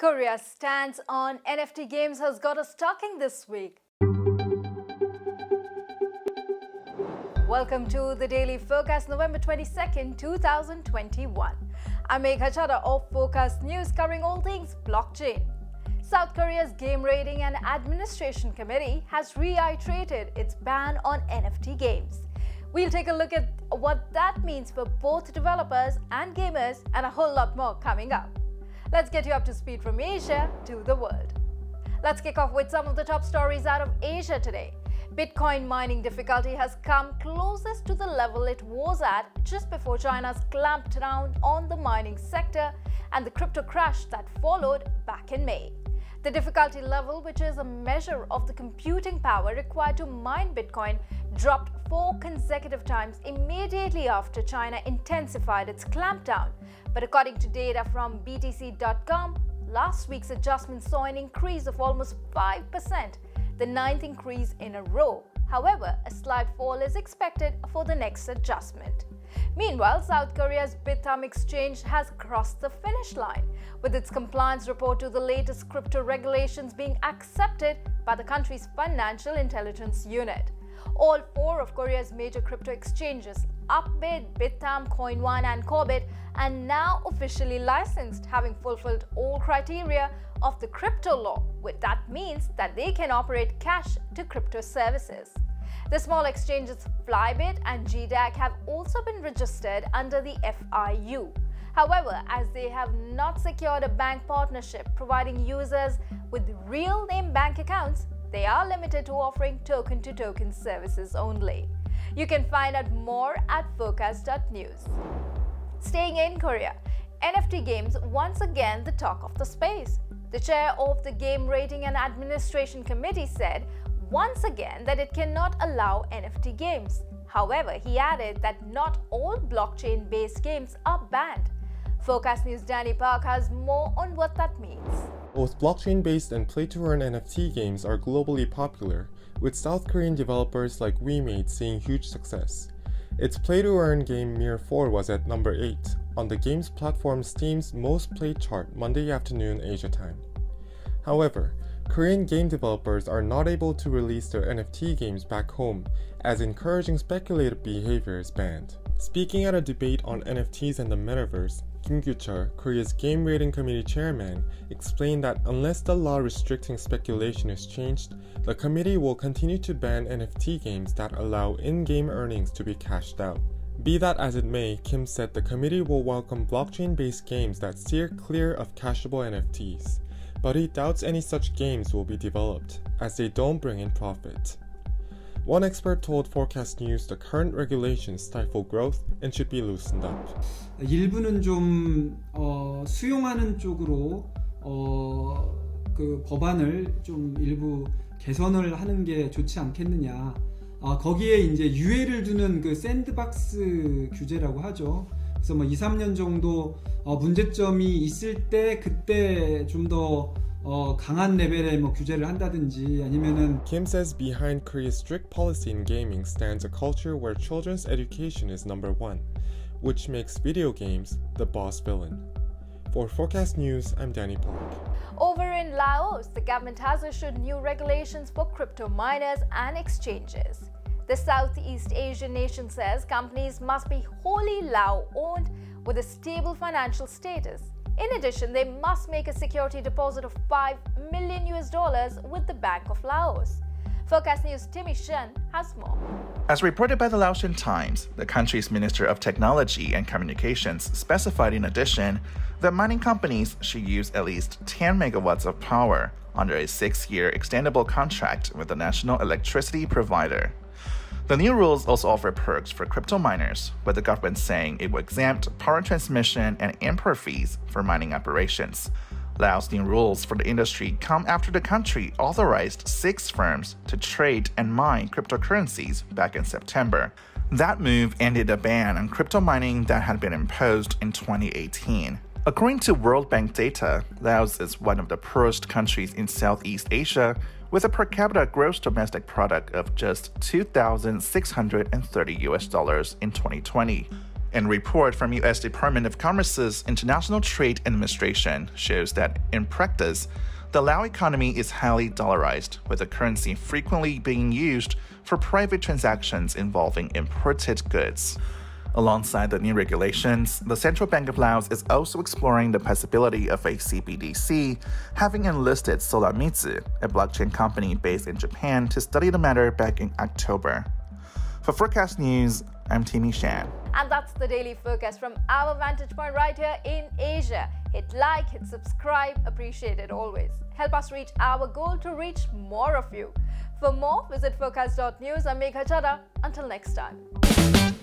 Korea's stance on NFT games has got us talking this week. Welcome to the Daily Forkast, November 22nd, 2021. I'm Megha Chaddah of Forkast News covering all things blockchain. South Korea's Game Rating and Administration Committee has reiterated its ban on NFT games. We'll take a look at what that means for both developers and gamers and a whole lot more coming up. Let's get you up to speed from Asia to the world. Let's kick off with some of the top stories out of Asia today. Bitcoin mining difficulty has come closest to the level it was at just before China's clamped down on the mining sector and the crypto crash that followed back in May. The difficulty level, which is a measure of the computing power required to mine Bitcoin, dropped four consecutive times immediately after China intensified its clampdown. But according to data from BTC.com, last week's adjustment saw an increase of almost 5%, the ninth increase in a row. However, a slight fall is expected for the next adjustment. Meanwhile, South Korea's Bithumb exchange has crossed the finish line, with its compliance report to the latest crypto regulations being accepted by the country's Financial Intelligence Unit. All four of Korea's major crypto exchanges, Upbit, Bithumb, CoinOne, and Korbit, are now officially licensed, having fulfilled all criteria of the crypto law, which that means that they can operate cash to crypto services. The small exchanges Flybit and GDAC have also been registered under the FIU. However, as they have not secured a bank partnership providing users with real name bank accounts, they are limited to offering token to token services only. You can find out more at forkast.news. Staying in Korea, NFT games once again the talk of the space. The chair of the Game Rating and Administration Committee said once again that it cannot allow NFT games. However, he added that not all blockchain based games are banned. Forkast News Danny Park has more on what that means. Both blockchain based and play to earn NFT games are globally popular, with South Korean developers like WeMade seeing huge success. Its play to earn game Mir 4 was at number 8 on the games platform Steam's most played chart Monday afternoon Asia time. However, Korean game developers are not able to release their NFT games back home, as encouraging speculative behavior is banned. Speaking at a debate on NFTs and the metaverse, Kim Kyu-chul, Korea's Game Rating Committee chairman, explained that unless the law restricting speculation is changed, the committee will continue to ban NFT games that allow in-game earnings to be cashed out. Be that as it may, Kim said the committee will welcome blockchain-based games that steer clear of cashable NFTs, but he doubts any such games will be developed, as they don't bring in profit. One expert told Forecast News the current regulations stifle growth and should be loosened up. 일부는 좀 어, 수용하는 쪽으로 어, 그 법안을 좀 일부 개선을 하는 게 좋지 않겠느냐. 아, 거기에 이제 유예를 두는 그 샌드박스 규제라고 하죠. 그래서 뭐 2, 3년 정도 어, 문제점이 있을 때 그때 좀더 어, 강한 레벨의 뭐 규제를 한다든지 아니면은 Kim says behind Korea's strict policy in gaming stands a culture where children's education is number one, which makes video games the boss villain. For Forkast News, I'm Danny Park. Over in Laos, the government has issued new regulations for crypto miners and exchanges. The Southeast Asian nation says companies must be wholly Lao owned with a stable financial status. In addition, they must make a security deposit of 5 million US dollars with the Bank of Laos. Forkast News' Timmy Shen has more. As reported by the Laotian Times, the country's Minister of Technology and Communications specified in addition that mining companies should use at least 10 megawatts of power under a six year extendable contract with the national electricity provider. The new rules also offer perks for crypto miners, with the government saying it will exempt power transmission and import fees for mining operations. Laos new rules for the industry come after the country authorized six firms to trade and mine cryptocurrencies back in September. That move ended a ban on crypto mining that had been imposed in 2018. According to World Bank data, Laos is one of the poorest countries in Southeast Asia with a per capita gross domestic product of just 2,630 US dollars in 2020. A report from U.S. Department of Commerce's International Trade Administration shows that in practice, the Lao economy is highly dollarized, with the currency frequently being used for private transactions involving imported goods. Alongside the new regulations, the Central Bank of Laos is also exploring the possibility of a CBDC, having enlisted Soramitsu, a blockchain company based in Japan, to study the matter back in October. For Forkast News, I'm Timmy Shen. And that's the daily Forkast from our vantage point right here in Asia. Hit like, hit subscribe, appreciate it always. Help us reach our goal to reach more of you. For more, visit forkast.news. I'm Megha Chaddah. Until next time.